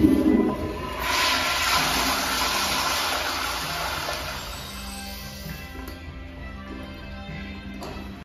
you.